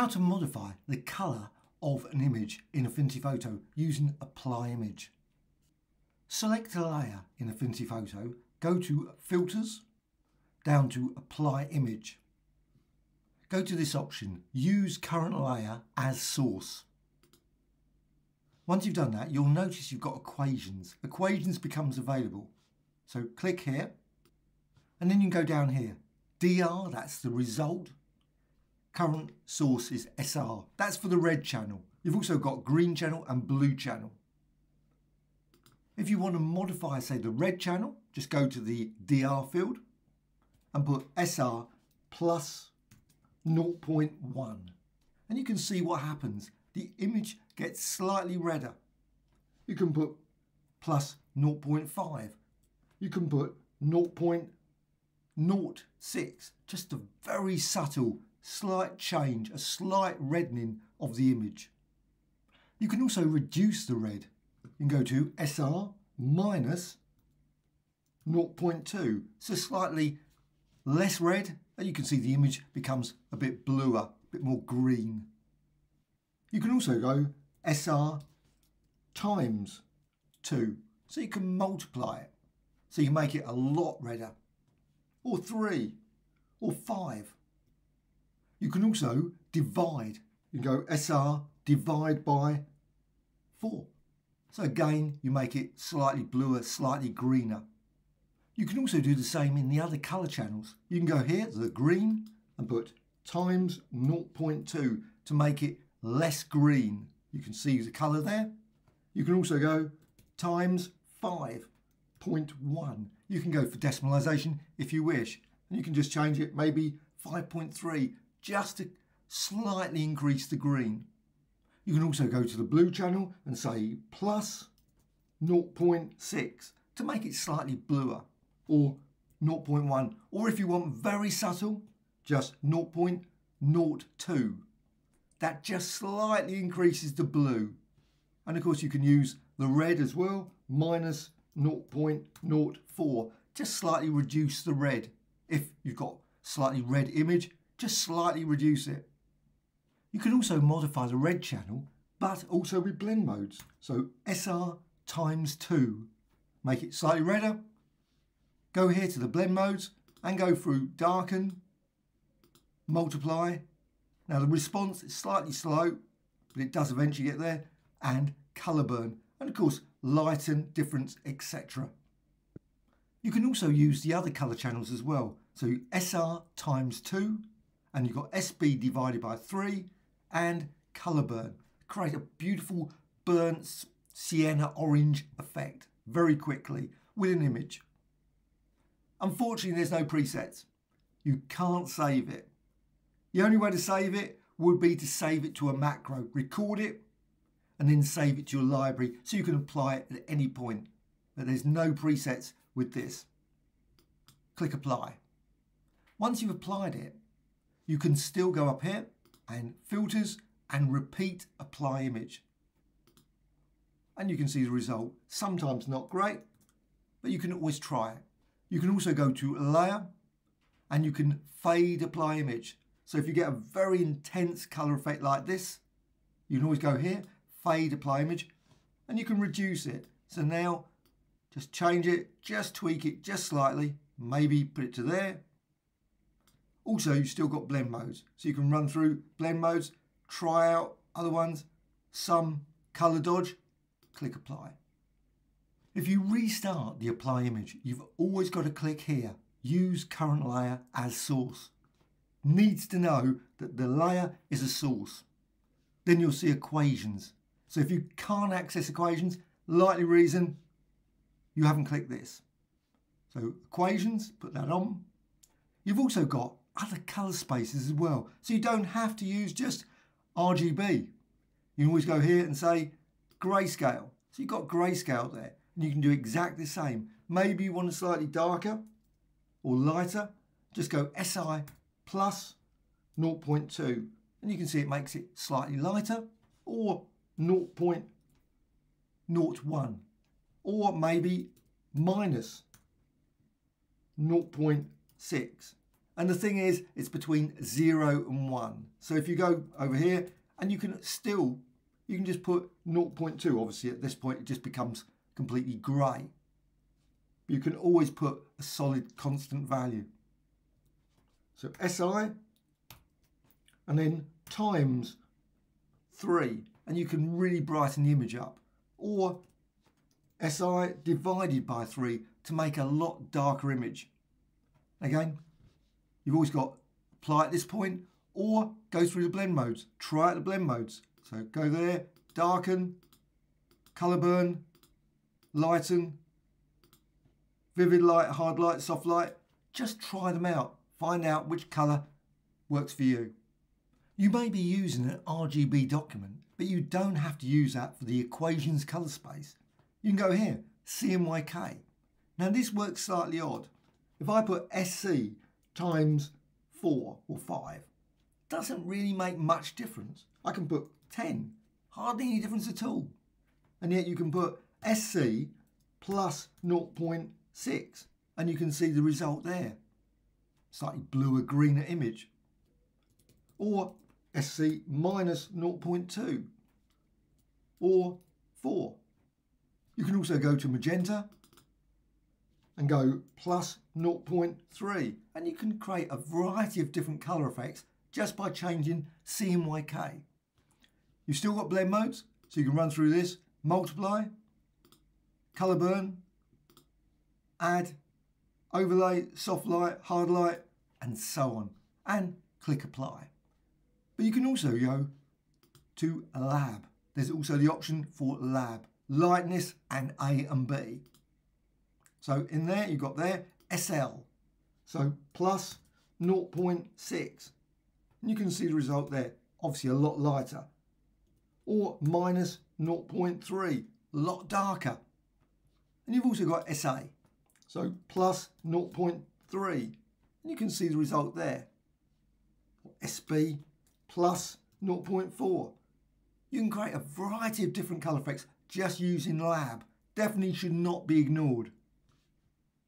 How to modify the colour of an image in Affinity Photo using Apply Image. Select a layer in Affinity Photo, go to Filters, down to Apply Image. Go to this option, Use Current Layer as Source. Once you've done that, you'll notice you've got equations. Equations becomes available. So click here, and then you can go down here. DR, that's the result. Current source is SR. That's for the red channel. You've also got green channel and blue channel. If you want to modify, say, the red channel, just go to the DR field and put SR plus 0.1. And you can see what happens. The image gets slightly redder. You can put plus 0.5. You can put 0.06. Just a very subtle slight change, a slight reddening of the image. You can also reduce the red. You can go to SR minus 0.2, so slightly less red, and you can see the image becomes a bit bluer, a bit more green. You can also go SR times 2, so you can multiply it, so you can make it a lot redder, or 3, or 5. You can also divide. You go SR divide by 4. So again, you make it slightly bluer, slightly greener. You can also do the same in the other colour channels. You can go here, to the green, and put times 0.2 to make it less green. You can see the colour there. You can also go times 5.1. You can go for decimalisation if you wish. And you can just change it maybe 5.3 just to slightly increase the green. You can also go to the blue channel and say plus 0.6 to make it slightly bluer or 0.1 or if you want very subtle just 0.02 that just slightly increases the blue. And of course you can use the red as well minus 0.04 just slightly reduce the red if you've got slightly red image just slightly reduce it. You can also modify the red channel, but also with blend modes. So SR times 2. Make it slightly redder. Go here to the blend modes and go through darken, multiply. Now the response is slightly slow, but it does eventually get there, and colour burn, and of course lighten, difference, etc. You can also use the other colour channels as well. So SR times 2 and you've got SB divided by 3 and colour burn. Create a beautiful burnt sienna orange effect very quickly with an image. Unfortunately, there's no presets. You can't save it. The only way to save it would be to save it to a macro, record it, and then save it to your library so you can apply it at any point. But there's no presets with this. Click apply. Once you've applied it, you can still go up here and filters and repeat apply image. And you can see the result. Sometimes not great, but you can always try it. You can also go to layer and you can fade apply image. So if you get a very intense color effect like this, you can always go here, fade apply image, and you can reduce it. So now just change it, just tweak it just slightly, maybe put it to there, also, you've still got blend modes. So you can run through blend modes, try out other ones, some color dodge, click apply. If you restart the apply image, you've always got to click here, use current layer as source. Needs to know that the layer is a source. Then you'll see equations. So if you can't access equations, likely reason you haven't clicked this. So equations, put that on. You've also got other colour spaces as well. So you don't have to use just RGB. You can always go here and say grayscale. So you've got grayscale there and you can do exactly the same. Maybe you want it slightly darker or lighter. Just go SI plus 0.2 and you can see it makes it slightly lighter or 0.01 or maybe minus 0.6 And the thing is, it's between 0 and 1. So if you go over here, and you can still, you can just put 0.2. Obviously, at this point, it just becomes completely grey. You can always put a solid constant value. So SI, and then times 3. And you can really brighten the image up. Or SI divided by 3 to make a lot darker image. Again, you've always got apply at this point or go through the blend modes. Try out the blend modes. So go there, darken, color burn, lighten, vivid light, hard light, soft light. Just try them out. Find out which color works for you. You may be using an RGB document, but you don't have to use that for the equations color space. You can go here, CMYK. Now this works slightly odd. If I put SC times 4 or 5, doesn't really make much difference. I can put 10, hardly any difference at all. And yet you can put SC plus 0.6 and you can see the result there. Slightly bluer, greener image. Or SC minus 0.2 or 4. You can also go to magenta and go plus 0.3 and you can create a variety of different colour effects just by changing CMYK. You've still got blend modes so you can run through this, multiply, colour burn, add, overlay, soft light, hard light and so on and click apply. But you can also go to lab. There's also the option for lab, lightness and A and B. So in there, you've got there SL. So plus 0.6. And you can see the result there. Obviously a lot lighter. Or minus 0.3, a lot darker. And you've also got SA. So plus 0.3. And you can see the result there. SB plus 0.4. You can create a variety of different colour effects just using Lab. Definitely should not be ignored.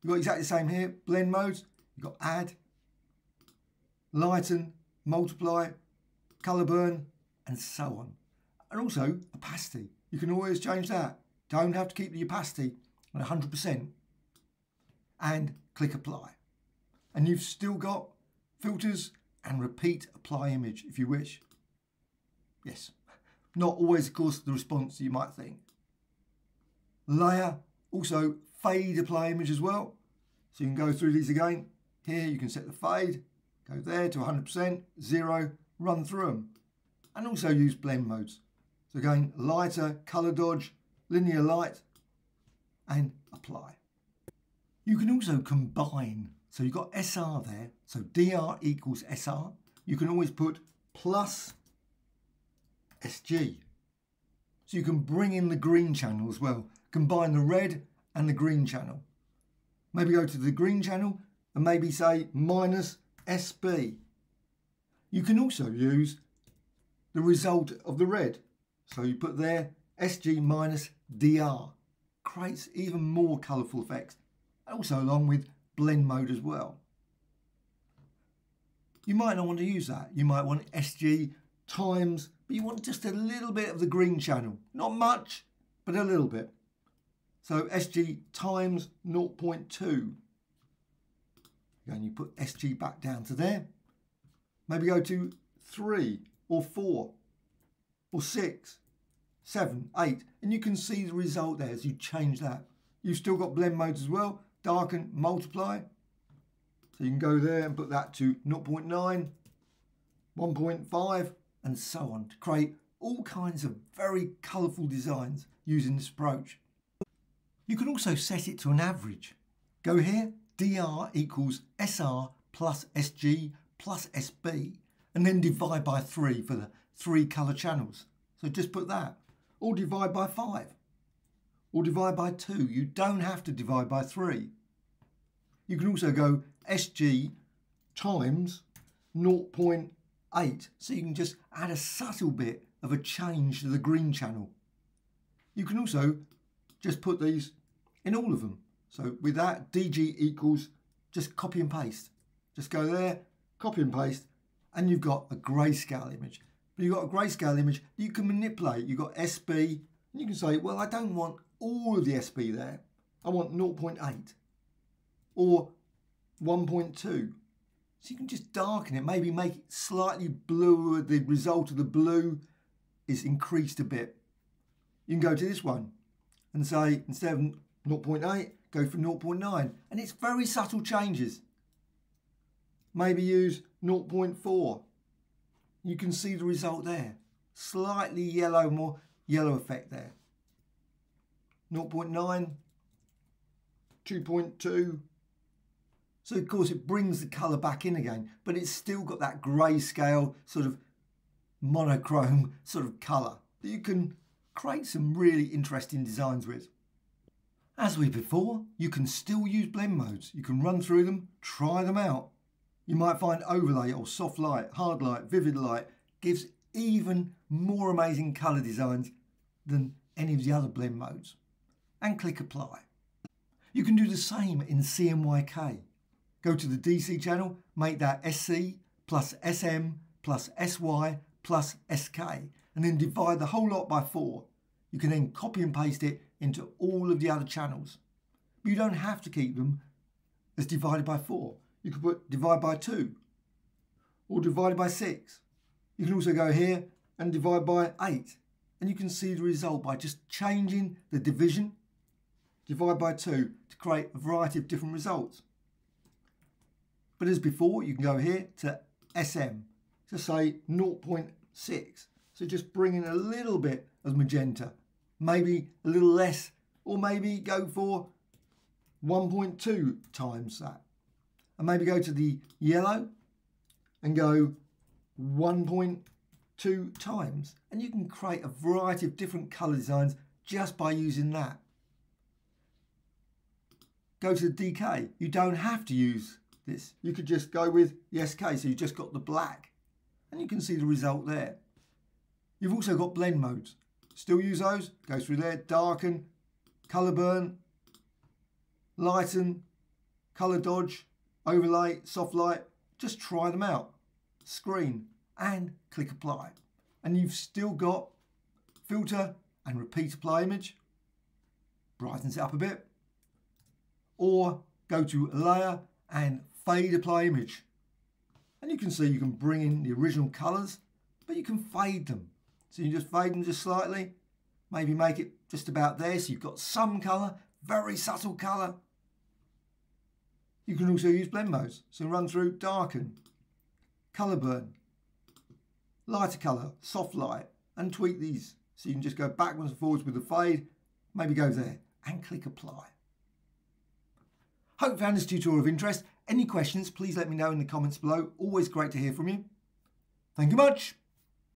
You've got exactly the same here, blend modes. You've got add, lighten, multiply, colour burn, and so on. And also opacity. You can always change that. Don't have to keep the opacity at 100%. And click apply. And you've still got filters and repeat apply image if you wish. Yes, not always of course the response you might think. Layer, also fade apply image as well. So you can go through these again. Here you can set the fade, go there to 100%, zero, run through them. And also use blend modes. So again, lighter, color dodge, linear light, and apply. You can also combine. So you've got SR there. So DR equals SR. You can always put plus SG. So you can bring in the green channel as well. Combine the red and the green channel. Maybe go to the green channel and maybe say minus SB. You can also use the result of the red. So you put there SG minus DR. Creates even more colourful effects. Also along with blend mode as well. You might not want to use that. You might want SG times, but you want just a little bit of the green channel. Not much, but a little bit. So SG times 0.2. And you put SG back down to there. Maybe go to 3 or 4 or 6, 7, 8. And you can see the result there as you change that. You've still got blend modes as well. Darken, multiply. So you can go there and put that to 0.9, 1.5 and so on to create all kinds of very colourful designs using this approach. You can also set it to an average. Go here, DR equals SR plus SG plus SB, and then divide by 3 for the three colour channels. So just put that. Or divide by 5. Or divide by 2. You don't have to divide by 3. You can also go SG times 0.8. So you can just add a subtle bit of a change to the green channel. You can also just put these in all of them. So with that, DG equals just copy and paste. Just go there, copy and paste, and you've got a grayscale image. But you've got a grayscale image you can manipulate. You've got SB, and you can say, well, I don't want all of the SB there. I want 0.8 or 1.2. So you can just darken it, maybe make it slightly bluer. The result of the blue is increased a bit. You can go to this one and say, instead of 0.8, go for 0.9. And it's very subtle changes. Maybe use 0.4. You can see the result there. Slightly yellow, more yellow effect there. 0.9, 2.2. So of course it brings the colour back in again, but it's still got that grayscale sort of monochrome sort of colour that you can create some really interesting designs with. As with before, you can still use blend modes. You can run through them, try them out. You might find overlay or soft light, hard light, vivid light gives even more amazing colour designs than any of the other blend modes. And click apply. You can do the same in CMYK. Go to the DC channel, make that SC plus SM plus SY plus SK, and then divide the whole lot by four. You can then copy and paste it into all of the other channels. But you don't have to keep them as divided by four. You could put divide by two or divided by six. You can also go here and divide by eight. And you can see the result by just changing the division, divide by two, to create a variety of different results. But as before, you can go here to SM, to say 0.6. So just bring in a little bit of magenta, maybe a little less, or maybe go for 1.2 times that. And maybe go to the yellow and go 1.2 times. And you can create a variety of different colour designs just by using that. Go to the DK. You don't have to use this. You could just go with the SK, so you just got the black. And you can see the result there. You've also got blend modes. Still use those, go through there, darken, colour burn, lighten, colour dodge, overlay, soft light. Just try them out. Screen and click apply. And you've still got filter and repeat apply image. Brightens it up a bit. Or go to layer and fade apply image. And you can see you can bring in the original colours, but you can fade them. So you just fade them just slightly, maybe make it just about there so you've got some colour, very subtle colour. You can also use blend modes. So run through darken, colour burn, lighter colour, soft light, and tweak these. So you can just go backwards and forwards with the fade, maybe go there and click apply. Hope you found this tutorial of interest. Any questions, please let me know in the comments below. Always great to hear from you. Thank you much.